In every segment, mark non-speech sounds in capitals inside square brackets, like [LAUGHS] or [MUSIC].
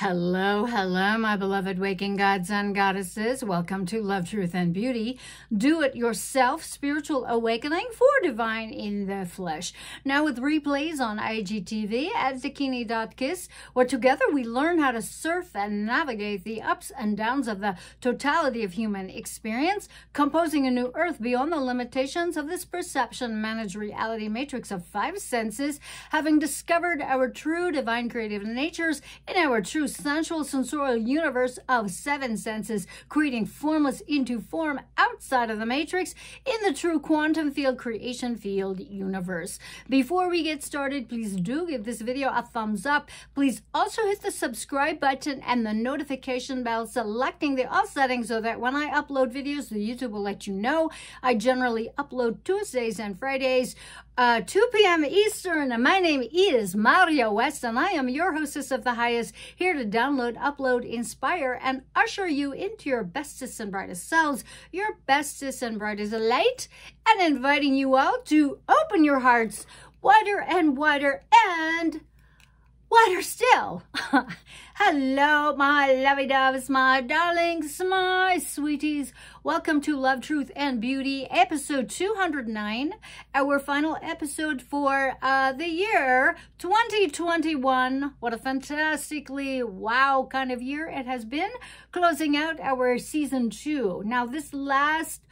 Hello, hello, my beloved waking gods and goddesses. Welcome to Love, Truth, and Beauty. Do it yourself, spiritual awakening for divine in the flesh. Now with replays on IGTV at Dakini.kiss, where together we learn how to surf and navigate the ups and downs of the totality of human experience, composing a new earth beyond the limitations of this perception managed reality matrix of five senses, having discovered our true divine creative natures in our true sensual sensorial universe of seven senses, creating formless into form outside of the matrix in the true quantum field creation field universe. Before we get started, please do give this video a thumbs up. Please also hit the subscribe button and the notification bell, selecting the all settings so that when I upload videos, the YouTube will let you know. I generally upload Tuesdays and Fridays uh, 2 p.m. Eastern. My name is Marja West, and I am your hostess of the highest, here to download, upload, inspire, and usher you into your bestest and brightest selves, your bestest and brightest light, and inviting you all to open your hearts wider and wider and wider still. [LAUGHS] Hello, my lovey doves, my darlings, my sweeties. Welcome to Love, Truth, and Beauty, episode 209, our final episode for uh, the year 2021. What a fantastically wow kind of year it has been, closing out our season two. Now, this last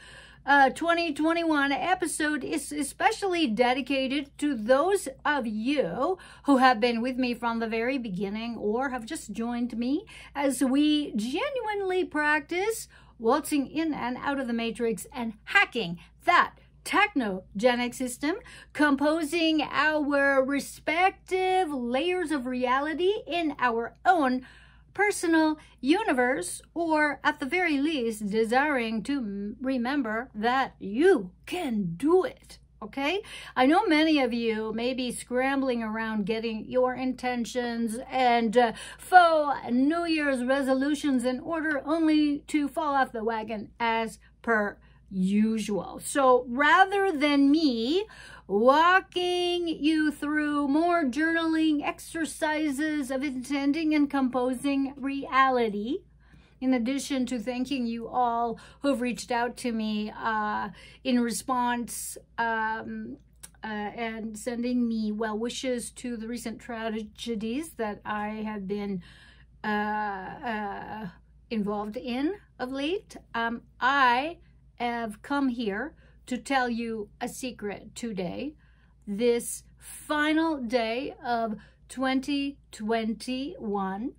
uh, 2021 episode is especially dedicated to those of you who have been with me from the very beginning or have just joined me as we genuinely practice waltzing in and out of the matrix and hacking that technogenic system, composing our respective layers of reality in our own personal universe, or at the very least, desiring to remember that you can do it. Okay, I know many of you may be scrambling around getting your intentions and uh, faux New Year's resolutions in order only to fall off the wagon as per usual. So rather than me walking you through more journaling exercises of intending and composing reality, in addition to thanking you all who've reached out to me uh, in response um, uh, and sending me well wishes to the recent tragedies that I have been uh, uh involved in of late. Um, I have come here to tell you a secret today. This final day of 2021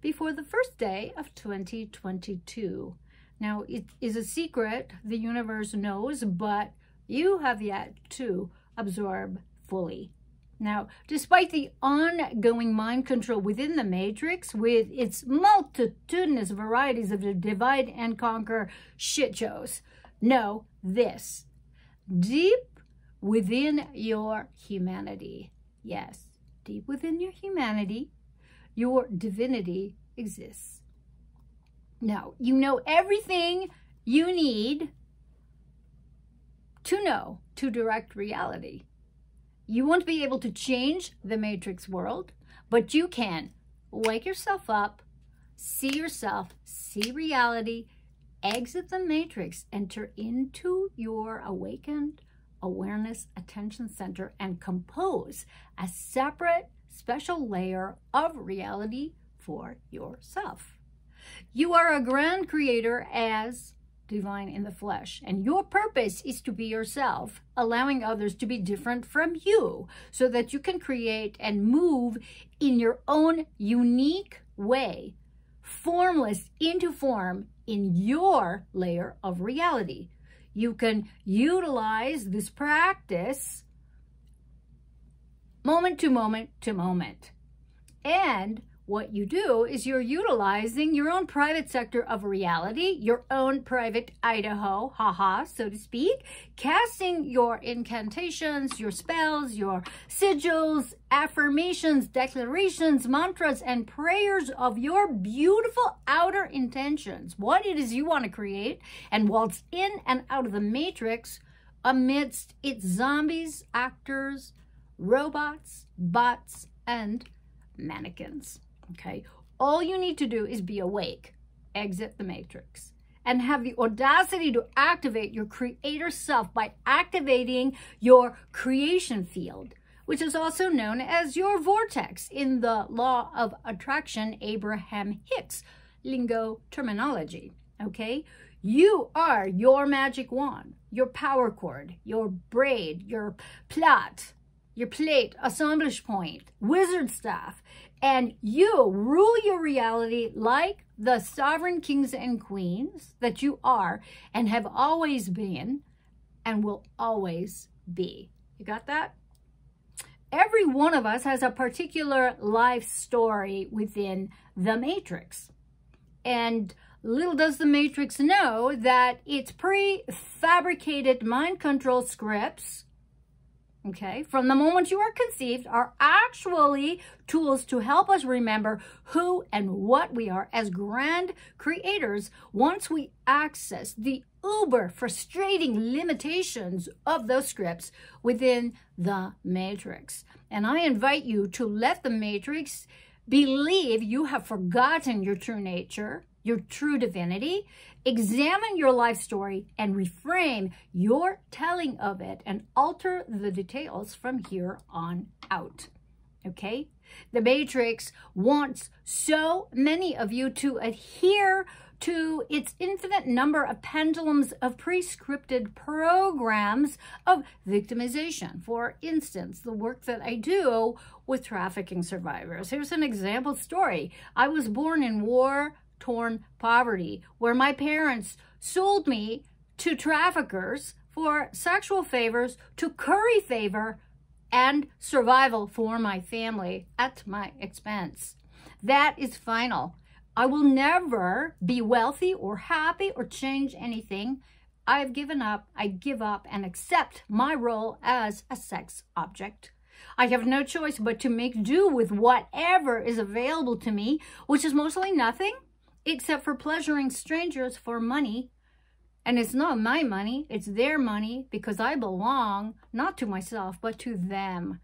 before the first day of 2022. Now, it is a secret the universe knows, but you have yet to absorb fully. Now, despite the ongoing mind control within the matrix with its multitudinous varieties of divide and conquer shit shows, know this. Deep within your humanity, yes, deep within your humanity, your divinity exists. Now, you know everything you need to know to direct reality. You won't be able to change the matrix world, but you can wake yourself up, see yourself, see reality, exit the matrix, enter into your awakened awareness attention center and compose a separate special layer of reality for yourself. You are a grand creator as divine in the flesh. And your purpose is to be yourself, allowing others to be different from you so that you can create and move in your own unique way, formless into form in your layer of reality. You can utilize this practice moment to moment to moment. And what you do is you're utilizing your own private sector of reality, your own private Idaho, haha, so to speak, casting your incantations, your spells, your sigils, affirmations, declarations, mantras, and prayers of your beautiful outer intentions, what it is you want to create, and waltz in and out of the matrix amidst its zombies, actors, robots, bots, and mannequins okay? All you need to do is be awake, exit the matrix, and have the audacity to activate your creator self by activating your creation field, which is also known as your vortex in the law of attraction Abraham Hicks lingo terminology. Okay? You are your magic wand, your power cord, your braid, your plait, your plate, assemblage point, wizard staff, and you rule your reality like the sovereign kings and queens that you are and have always been and will always be. You got that? Every one of us has a particular life story within the matrix. And little does the matrix know that it's pre-fabricated mind control scripts okay, from the moment you are conceived are actually tools to help us remember who and what we are as grand creators once we access the uber frustrating limitations of those scripts within the matrix. And I invite you to let the matrix believe you have forgotten your true nature, your true divinity, Examine your life story and reframe your telling of it and alter the details from here on out. Okay? The Matrix wants so many of you to adhere to its infinite number of pendulums of pre-scripted programs of victimization. For instance, the work that I do with trafficking survivors. Here's an example story. I was born in war torn poverty, where my parents sold me to traffickers for sexual favors to curry favor and survival for my family at my expense. That is final. I will never be wealthy or happy or change anything. I've given up, I give up and accept my role as a sex object. I have no choice but to make do with whatever is available to me, which is mostly nothing except for pleasuring strangers for money. And it's not my money, it's their money because I belong not to myself, but to them.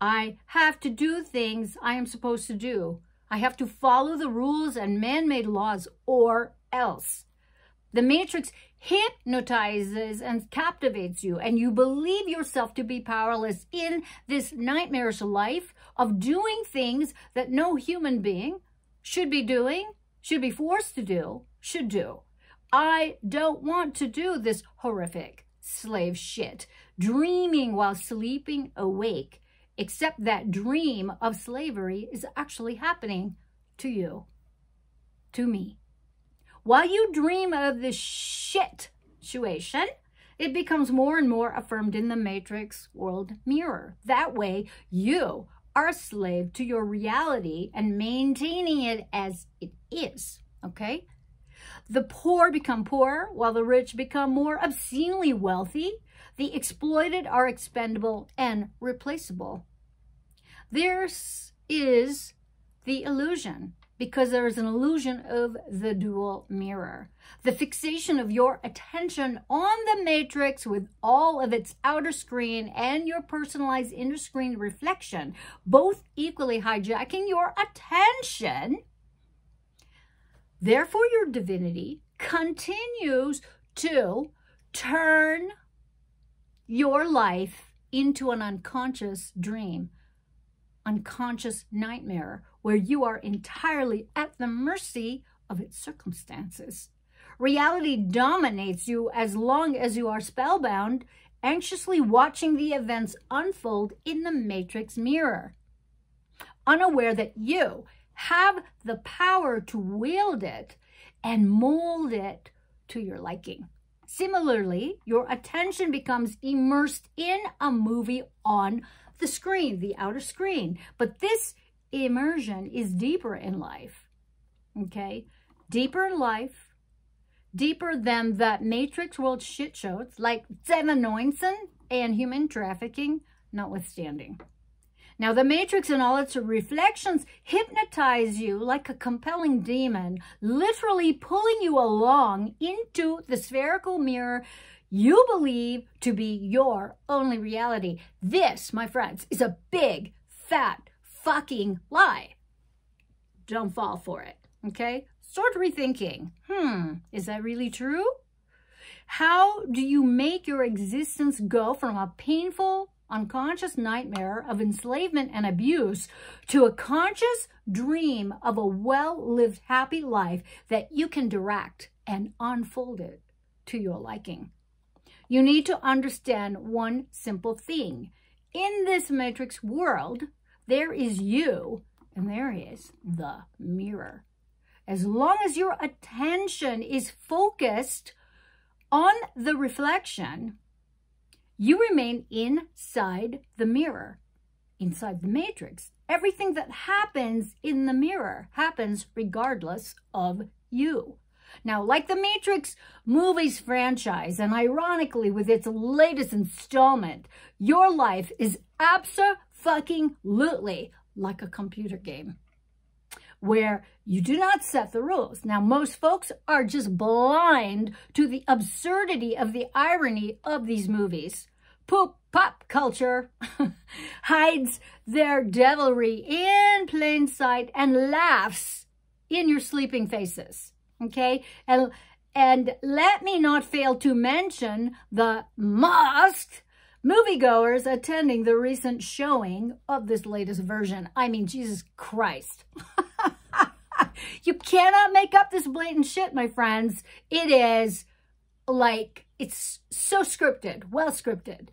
I have to do things I am supposed to do. I have to follow the rules and man-made laws or else. The matrix hypnotizes and captivates you and you believe yourself to be powerless in this nightmarish life of doing things that no human being should be doing should be forced to do, should do. I don't want to do this horrific slave shit, dreaming while sleeping awake, except that dream of slavery is actually happening to you, to me. While you dream of this shit situation, it becomes more and more affirmed in the matrix world mirror. That way, you are a slave to your reality and maintaining it as it is, okay? The poor become poorer while the rich become more obscenely wealthy. The exploited are expendable and replaceable. This is the illusion because there is an illusion of the dual mirror. The fixation of your attention on the matrix with all of its outer screen and your personalized inner screen reflection, both equally hijacking your attention. Therefore, your divinity continues to turn your life into an unconscious dream, unconscious nightmare where you are entirely at the mercy of its circumstances. Reality dominates you as long as you are spellbound, anxiously watching the events unfold in the matrix mirror, unaware that you have the power to wield it and mold it to your liking. Similarly, your attention becomes immersed in a movie on the screen, the outer screen. But this immersion is deeper in life, okay? Deeper in life, deeper than the Matrix World shit shows like Seven Noinson and human trafficking notwithstanding. Now, the Matrix and all its reflections hypnotize you like a compelling demon, literally pulling you along into the spherical mirror you believe to be your only reality. This, my friends, is a big, fat, fucking lie. don't fall for it, okay? Start rethinking, hmm, is that really true? How do you make your existence go from a painful, unconscious nightmare of enslavement and abuse to a conscious dream of a well-lived, happy life that you can direct and unfold it to your liking? You need to understand one simple thing. In this matrix world, there is you and there is the mirror. As long as your attention is focused on the reflection, you remain inside the mirror, inside the matrix. Everything that happens in the mirror happens regardless of you. Now, like the Matrix movies franchise, and ironically with its latest installment, your life is absolutely like a computer game where you do not set the rules. Now, most folks are just blind to the absurdity of the irony of these movies. Poop pop culture [LAUGHS] hides their devilry in plain sight and laughs in your sleeping faces. Okay? And, and let me not fail to mention the masked moviegoers attending the recent showing of this latest version. I mean, Jesus Christ. [LAUGHS] you cannot make up this blatant shit, my friends. It is like, it's so scripted, well scripted.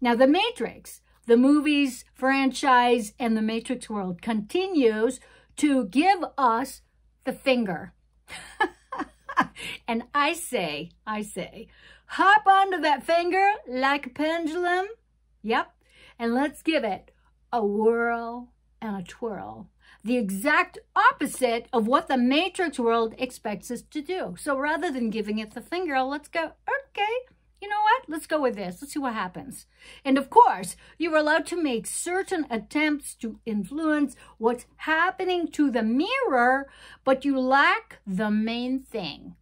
Now, The Matrix, the movies franchise and the Matrix world continues to give us the finger. [LAUGHS] and I say, I say, hop onto that finger like a pendulum. Yep. And let's give it a whirl and a twirl. The exact opposite of what the matrix world expects us to do. So rather than giving it the finger, let's go, okay, you know what? Let's go with this. Let's see what happens. And of course, you're allowed to make certain attempts to influence what's happening to the mirror, but you lack the main thing.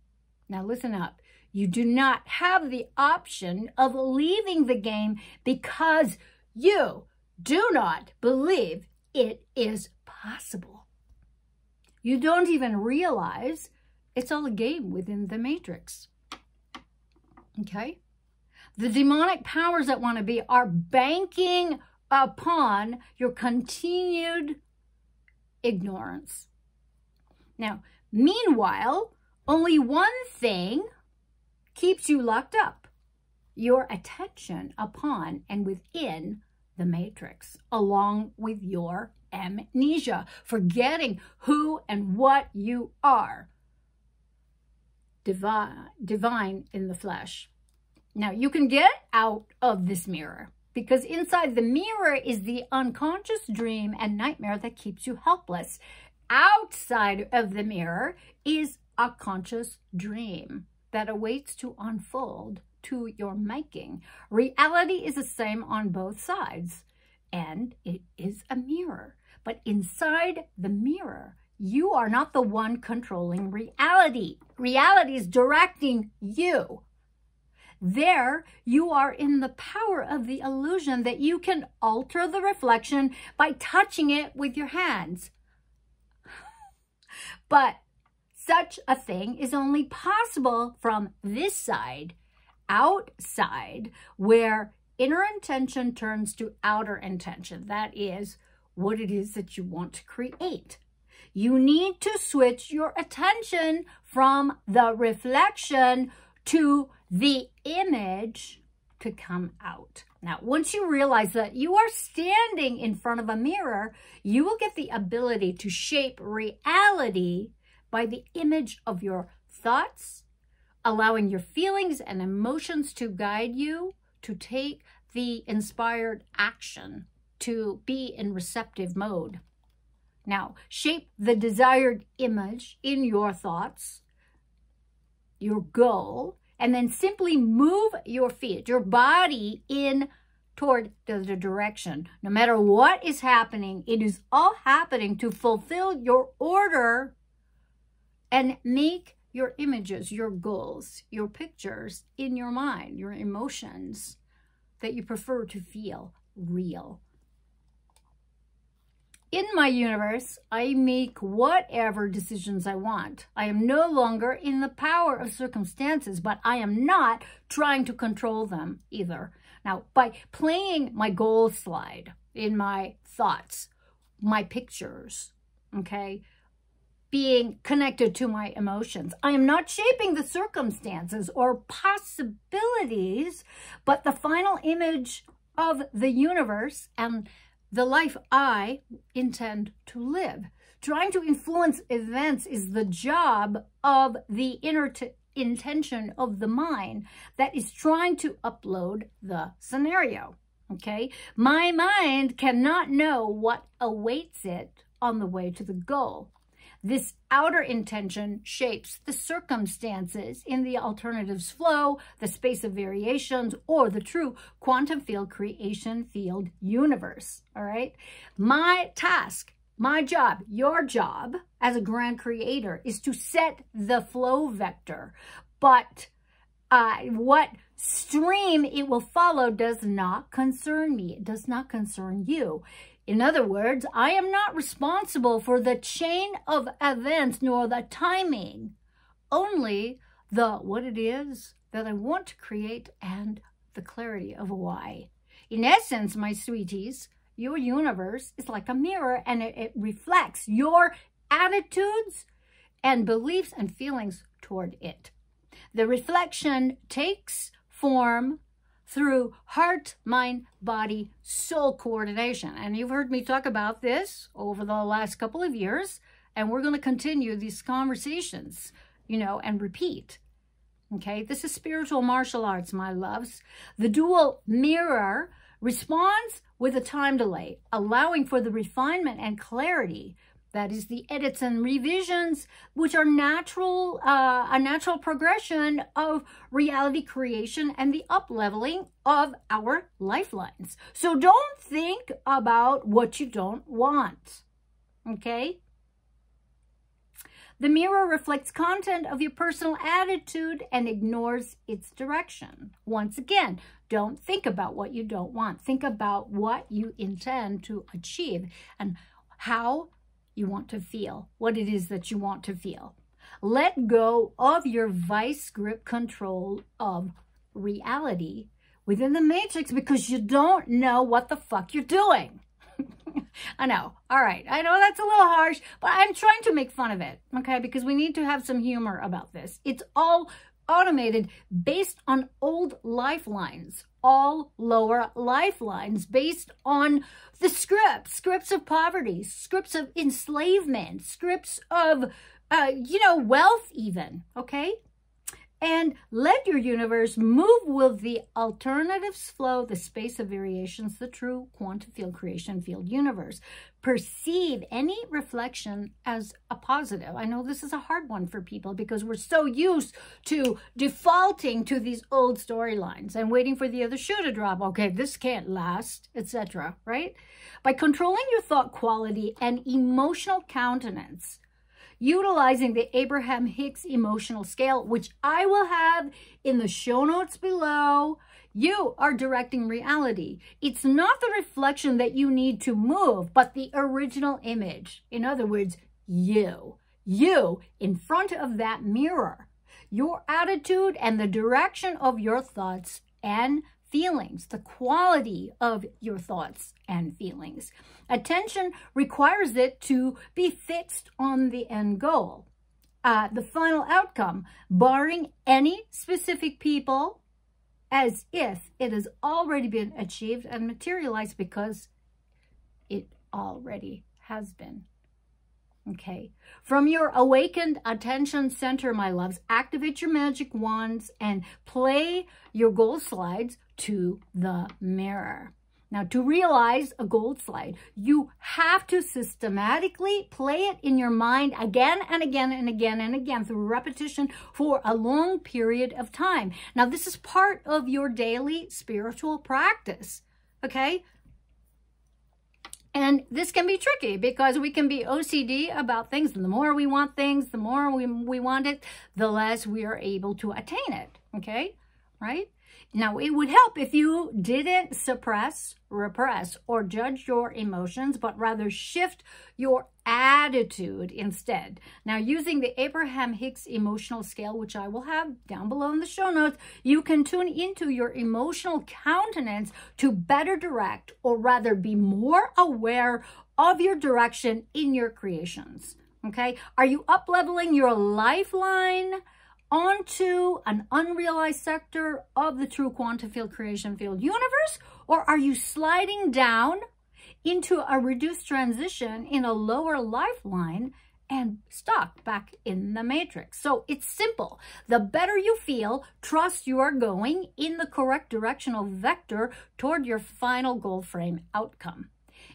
Now listen up. You do not have the option of leaving the game because you do not believe it is possible. You don't even realize it's all a game within the matrix. Okay? The demonic powers that want to be are banking upon your continued ignorance. Now, meanwhile, only one thing keeps you locked up. Your attention upon and within the matrix, along with your amnesia, forgetting who and what you are. Divine, divine in the flesh. Now, you can get out of this mirror because inside the mirror is the unconscious dream and nightmare that keeps you helpless. Outside of the mirror is a conscious dream that awaits to unfold to your making. Reality is the same on both sides, and it is a mirror. But inside the mirror, you are not the one controlling reality. Reality is directing you. There, you are in the power of the illusion that you can alter the reflection by touching it with your hands. [LAUGHS] but such a thing is only possible from this side, outside, where inner intention turns to outer intention. That is what it is that you want to create. You need to switch your attention from the reflection to the image to come out. Now, once you realize that you are standing in front of a mirror, you will get the ability to shape reality by the image of your thoughts, allowing your feelings and emotions to guide you to take the inspired action to be in receptive mode. Now, shape the desired image in your thoughts, your goal, and then simply move your feet, your body in toward the, direction. No matter what is happening, it is all happening to fulfill your order and make your images, your goals, your pictures in your mind, your emotions that you prefer to feel real. In my universe, I make whatever decisions I want. I am no longer in the power of circumstances, but I am not trying to control them either. Now, by playing my goal slide in my thoughts, my pictures, okay, being connected to my emotions. I am not shaping the circumstances or possibilities, but the final image of the universe and the life I intend to live. Trying to influence events is the job of the inner intention of the mind that is trying to upload the scenario. Okay, my mind cannot know what awaits it on the way to the goal. This outer intention shapes the circumstances in the alternatives flow, the space of variations, or the true quantum field creation field universe, all right? My task, my job, your job as a grand creator is to set the flow vector, but uh, what stream it will follow does not concern me. It does not concern you. In other words, I am not responsible for the chain of events nor the timing, only the what it is that I want to create and the clarity of why. In essence, my sweeties, your universe is like a mirror and it, it reflects your attitudes and beliefs and feelings toward it. The reflection takes form through heart, mind, body, soul coordination. And you've heard me talk about this over the last couple of years, and we're going to continue these conversations, you know, and repeat. Okay, this is spiritual martial arts, my loves. The dual mirror responds with a time delay, allowing for the refinement and clarity that is the edits and revisions, which are natural, uh, a natural progression of reality creation and the up-leveling of our lifelines. So don't think about what you don't want, okay? The mirror reflects content of your personal attitude and ignores its direction. Once again, don't think about what you don't want. Think about what you intend to achieve and how you want to feel, what it is that you want to feel. Let go of your vice grip control of reality within the matrix because you don't know what the fuck you're doing. [LAUGHS] I know. All right. I know that's a little harsh, but I'm trying to make fun of it, okay? Because we need to have some humor about this. It's all automated based on old lifelines, all lower lifelines based on the scripts, scripts of poverty, scripts of enslavement, scripts of, uh, you know, wealth even, okay? And let your universe move with the alternatives flow, the space of variations, the true quantum field creation field universe. Perceive any reflection as a positive. I know this is a hard one for people because we're so used to defaulting to these old storylines and waiting for the other shoe to drop. Okay, this can't last, etc. Right? By controlling your thought quality and emotional countenance, utilizing the Abraham Hicks emotional scale, which I will have in the show notes below. You are directing reality. It's not the reflection that you need to move, but the original image. In other words, you. You in front of that mirror. Your attitude and the direction of your thoughts and feelings, the quality of your thoughts and feelings. Attention requires it to be fixed on the end goal. Uh, the final outcome, barring any specific people, as if it has already been achieved and materialized because it already has been. Okay. From your awakened attention center, my loves, activate your magic wands and play your goal slides to the mirror. Now, to realize a goal slide, you have to systematically play it in your mind again and again and again and again through repetition for a long period of time. Now, this is part of your daily spiritual practice, okay? And this can be tricky because we can be OCD about things. And the more we want things, the more we, we want it, the less we are able to attain it, okay? Right? Now, it would help if you didn't suppress, repress, or judge your emotions, but rather shift your attitude instead. Now, using the Abraham Hicks emotional scale, which I will have down below in the show notes, you can tune into your emotional countenance to better direct, or rather be more aware of your direction in your creations. Okay? Are you up leveling your lifeline? Onto an unrealized sector of the true quantum field creation field universe? Or are you sliding down into a reduced transition in a lower lifeline and stuck back in the matrix. So it's simple. The better you feel, trust you are going in the correct directional vector toward your final goal frame outcome.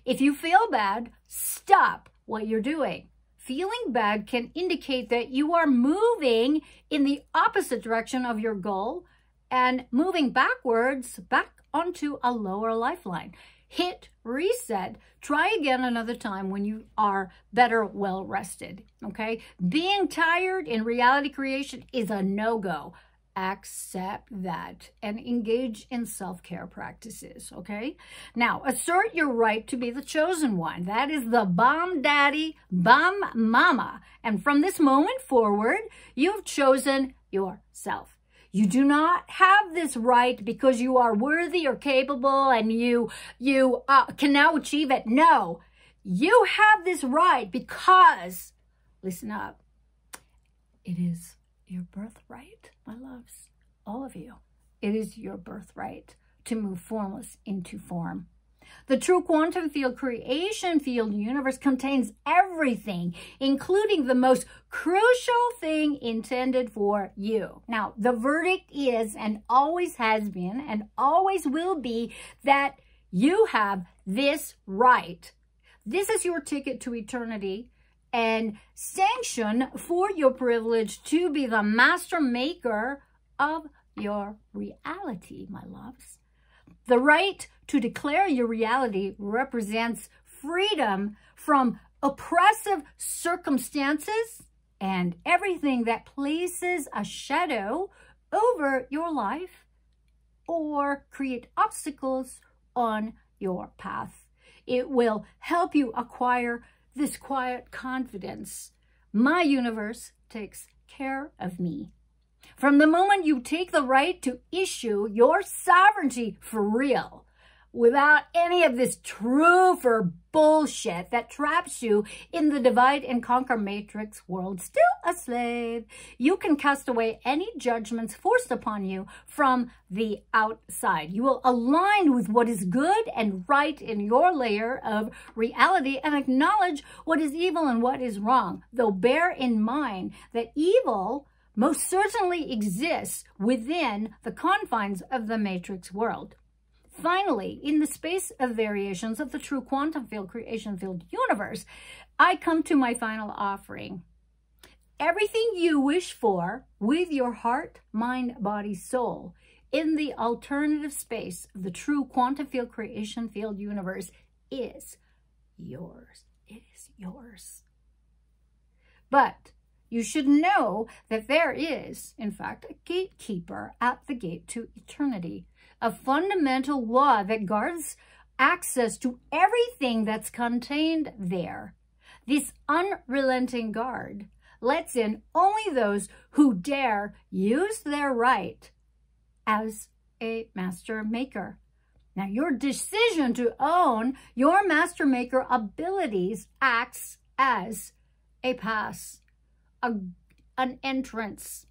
If you feel bad, stop what you're doing. Feeling bad can indicate that you are moving in the opposite direction of your goal and moving backwards back onto a lower lifeline. Hit reset. Try again another time when you are better well rested. Okay. Being tired in reality creation is a no go accept that and engage in self-care practices, okay? Now, assert your right to be the chosen one. That is the bomb daddy, bomb mama. And from this moment forward, you've chosen yourself. You do not have this right because you are worthy or capable and you, you uh, can now achieve it. No, you have this right because, listen up, it is your birthright, my loves, all of you. It is your birthright to move formless into form. The true quantum field creation field universe contains everything, including the most crucial thing intended for you. Now, the verdict is and always has been and always will be that you have this right. This is your ticket to eternity and sanction for your privilege to be the master maker of your reality, my loves. The right to declare your reality represents freedom from oppressive circumstances and everything that places a shadow over your life or create obstacles on your path. It will help you acquire this quiet confidence. My universe takes care of me. From the moment you take the right to issue your sovereignty for real, without any of this or bullshit that traps you in the divide and conquer matrix world, still a slave. You can cast away any judgments forced upon you from the outside. You will align with what is good and right in your layer of reality and acknowledge what is evil and what is wrong, though bear in mind that evil most certainly exists within the confines of the matrix world. Finally, in the space of variations of the true quantum field creation field universe, I come to my final offering. Everything you wish for with your heart, mind, body, soul in the alternative space of the true quantum field creation field universe is yours. It is yours. But you should know that there is, in fact, a gatekeeper at the gate to eternity a fundamental law that guards access to everything that's contained there. This unrelenting guard lets in only those who dare use their right as a master maker. Now, your decision to own your master maker abilities acts as a pass, a, an entrance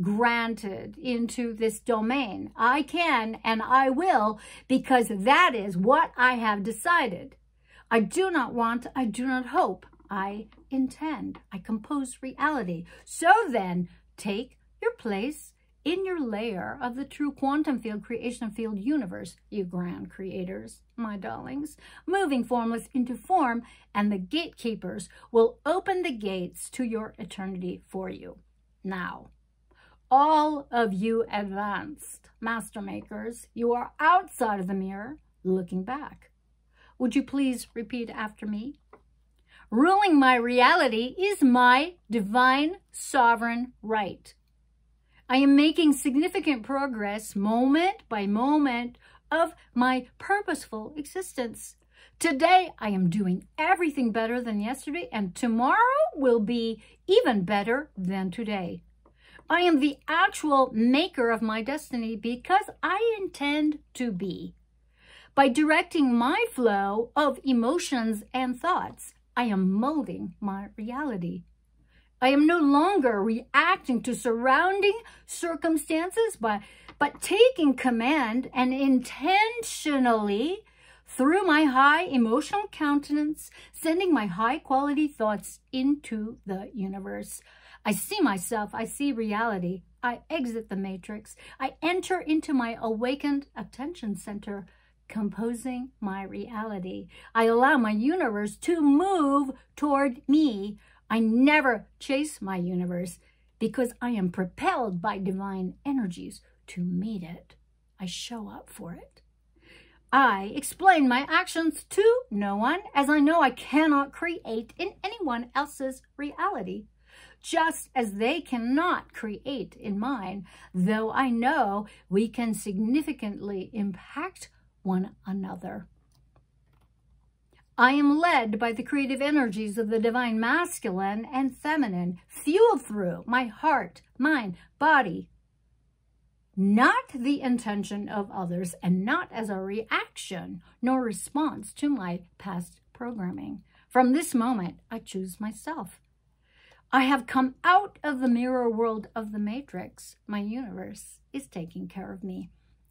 granted into this domain. I can and I will because that is what I have decided. I do not want, I do not hope, I intend. I compose reality. So then, take your place in your layer of the true quantum field creation field universe, you grand creators, my darlings, moving formless into form, and the gatekeepers will open the gates to your eternity for you. Now, all of you advanced master makers, you are outside of the mirror looking back. Would you please repeat after me? Ruling my reality is my divine sovereign right. I am making significant progress moment by moment of my purposeful existence. Today, I am doing everything better than yesterday, and tomorrow will be even better than today. I am the actual maker of my destiny because I intend to be. By directing my flow of emotions and thoughts, I am molding my reality. I am no longer reacting to surrounding circumstances, but, but taking command and intentionally through my high emotional countenance, sending my high quality thoughts into the universe. I see myself, I see reality. I exit the matrix. I enter into my awakened attention center, composing my reality. I allow my universe to move toward me. I never chase my universe because I am propelled by divine energies to meet it. I show up for it. I explain my actions to no one as I know I cannot create in anyone else's reality just as they cannot create in mine, though I know we can significantly impact one another. I am led by the creative energies of the divine masculine and feminine, fueled through my heart, mind, body, not the intention of others and not as a reaction nor response to my past programming. From this moment, I choose myself. I have come out of the mirror world of the matrix. My universe is taking care of me.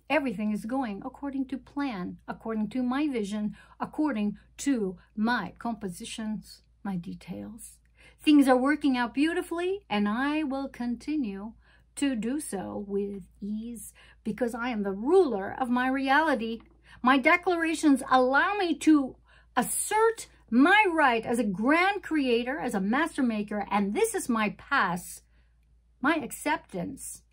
Everything is going according to plan, according to my vision, according to my compositions, my details. Things are working out beautifully, and I will continue to do so with ease because I am the ruler of my reality. My declarations allow me to assert my right as a grand creator, as a master maker, and this is my pass, my acceptance,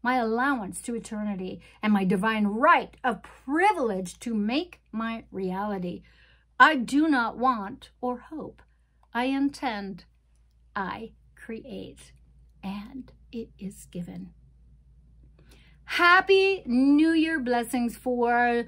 my allowance to eternity, and my divine right of privilege to make my reality. I do not want or hope. I intend. I create. And it is given. Happy New Year blessings for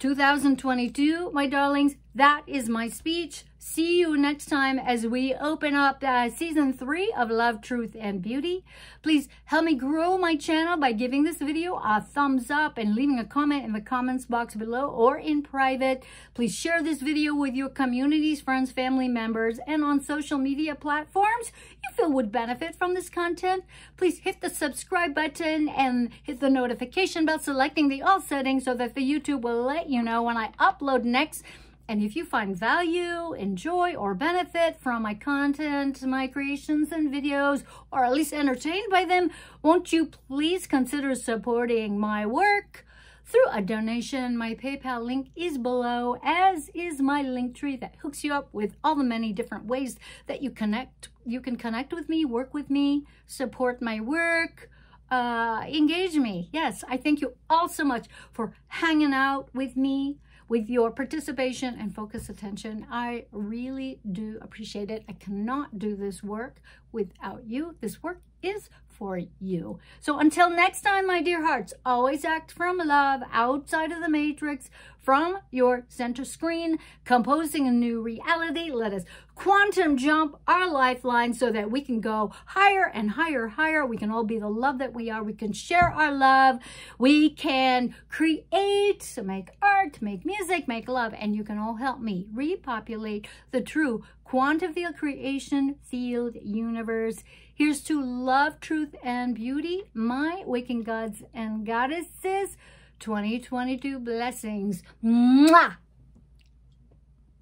2022, my darlings. That is my speech. See you next time as we open up uh, season three of Love, Truth, and Beauty. Please help me grow my channel by giving this video a thumbs up and leaving a comment in the comments box below or in private. Please share this video with your communities, friends, family members, and on social media platforms you feel would benefit from this content. Please hit the subscribe button and hit the notification bell selecting the all settings so that the YouTube will let you know when I upload next and if you find value, enjoy, or benefit from my content, my creations and videos, or at least entertained by them, won't you please consider supporting my work through a donation? My PayPal link is below, as is my link tree that hooks you up with all the many different ways that you connect. You can connect with me, work with me, support my work, uh, engage me. Yes, I thank you all so much for hanging out with me with your participation and focus attention. I really do appreciate it. I cannot do this work without you. This work is for you. So until next time, my dear hearts, always act from love outside of the matrix, from your center screen, composing a new reality. Let us quantum jump our lifeline so that we can go higher and higher, higher. We can all be the love that we are. We can share our love. We can create, make art, make music, make love, and you can all help me repopulate the true quantum field creation field universe. Here's to love, truth, and beauty, my waking gods and goddesses. 2022 blessings. Mwah!